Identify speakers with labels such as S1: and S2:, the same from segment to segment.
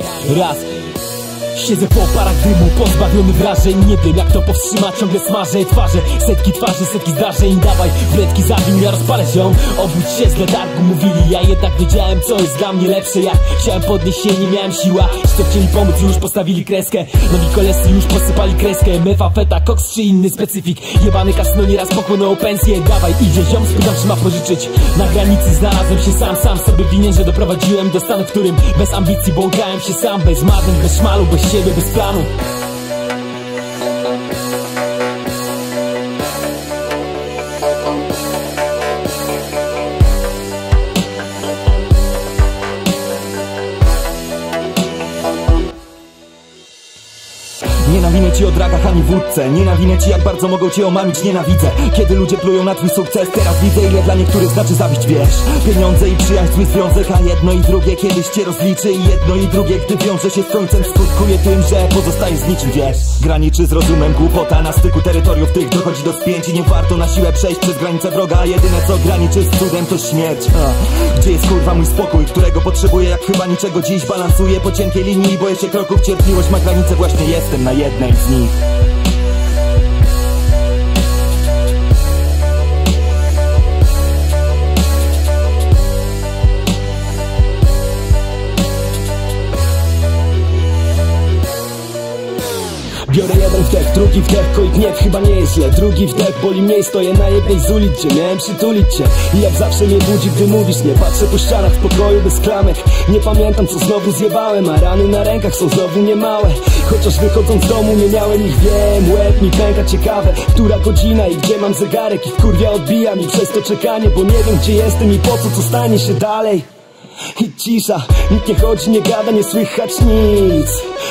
S1: Raz, Siedzę po parach dymu, pozbawiony wrażeń. Nie wiem jak to powstrzymać, ciągle smażę twarze. Setki twarzy, setki zdarzeń. Dawaj, wredki zabij, ja rozpalę się. Obudź się z letargu, mówili Ja jednak wiedziałem co jest dla mnie lepsze. Jak chciałem podnieść się, nie miałem siła. Ci to chcieli pomóc, już postawili kreskę. Nowi kolecy już posypali kreskę. Mewa, feta, koks czy inny specyfik. Jebany kasno nieraz pochłonął pensję. Dawaj, idzie ziom, spytam czy ma pożyczyć. Na granicy znalazłem się sam, sam sobie winien Że doprowadziłem do stanu, w którym bez ambicji Błąkałem się sam, bez marzeń, bez szmalu, bez siebie, bez planu
S2: Nienawidzę ci o dragach ani wódce. Nienawidzę ci jak bardzo mogą cię omamić. Nienawidzę, kiedy ludzie plują na twój sukces. Teraz widzę ile dla niektórych znaczy zabić wiesz. Pieniądze i przyjaźń zły związek A jedno i drugie kiedyś cię rozliczy. I jedno i drugie gdy wiąże się z końcem Skutkuje tym, że pozostajesz z niczym wiesz. Graniczy z rozumem głupota Na styku terytoriów tych dochodzi do spięć I nie warto na siłę przejść przez granicę wroga. A jedyne co graniczy z cudem to śmierć. A, Gdzie jest kurwa mój spokój, którego potrzebuję jak chyba niczego dziś Balansuję po cienkiej linii, boję się kroków Cierpliwość ma granicę, właśnie jestem na jednej z nich
S1: Biorę jeden wdech, drugi wdech, koik gniew chyba nie jest źle. Drugi wdech, boli mniej, stoję na jednej z ulic Gdzie miałem przytulić cię I jak zawsze mnie budzi, gdy mówisz nie Patrzę po ścianach w pokoju bez klamek. Nie pamiętam co znowu zjebałem A rany na rękach są znowu niemałe. Chociaż wychodząc z domu nie miałem ich, wiem Łeb mi pęka ciekawe, która godzina i gdzie mam zegarek. I kurwia odbija mi przez to czekanie Bo nie wiem gdzie jestem i po co, co stanie się dalej i cisza, nikt nie chodzi, nie gada, nie słychać nic.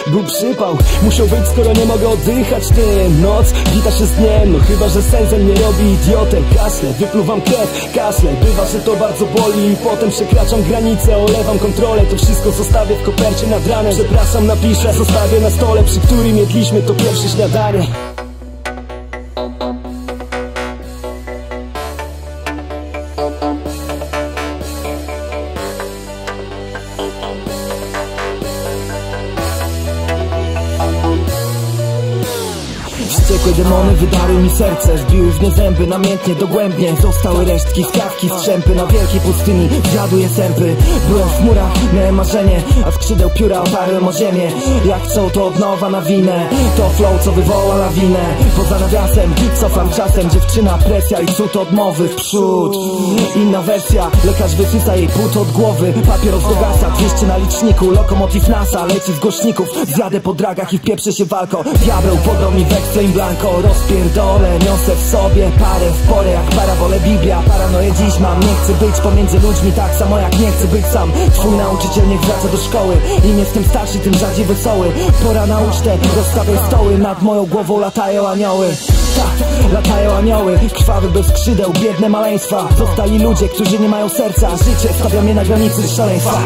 S1: Był przypał, musiał być, skoro nie mogę oddychać. Tym Noc wita się z dniem, no chyba, że sensem nie robi idiotę. Kasle, wypluwam krew, kasle, bywa, że to bardzo boli. I potem przekraczam granicę, olewam kontrolę. To wszystko zostawię w kopercie nad ranem. Przepraszam, napiszę, zostawię na stole Przy którym jedliśmy to pierwsze śniadanie
S2: Wściekłe demony wydarły mi serce. Wbiły w nie zęby namiętnie, dogłębnie. Zostały resztki, skrawki, strzępy Na wielkiej pustyni. Zjadły je sępy. Byłem w chmurach, miałem marzenie. A skrzydeł pióra oparłem o ziemię. Jak chcą to od nowa na winę. To flow, co wywoła lawinę. Poza nawiasem, cofam czasem. Dziewczyna, presja i cud odmowy w przód. Inna wersja, lekarz wysysa jej płód od głowy. Papieros dogasa, 200 na liczniku. Lokomotiv NASA, leci z głośników. Zjadę po dragach i wpieprzę się walko. Diabeł podał mi weksle im blanko Rozpierdolę, niosę w sobie parę w porę Jak parabole Biblia, paranoję dziś mam. Nie chcę być pomiędzy ludźmi tak samo jak nie chcę być sam. Twój nauczyciel niech wraca do szkoły Im jestem starszy, tym rzadziej wesoły. Pora na ucztę, rozstawię stoły Nad moją głową latają anioły. Tak, latają anioły, krwawy bez skrzydeł, biedne maleństwa. Zostali ludzie, którzy nie mają serca. Życie stawia mnie na granicy szaleństwa